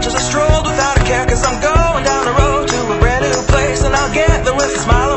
I just strolled without a care Cause I'm going down the road to a brand new place And I'll get there with a smile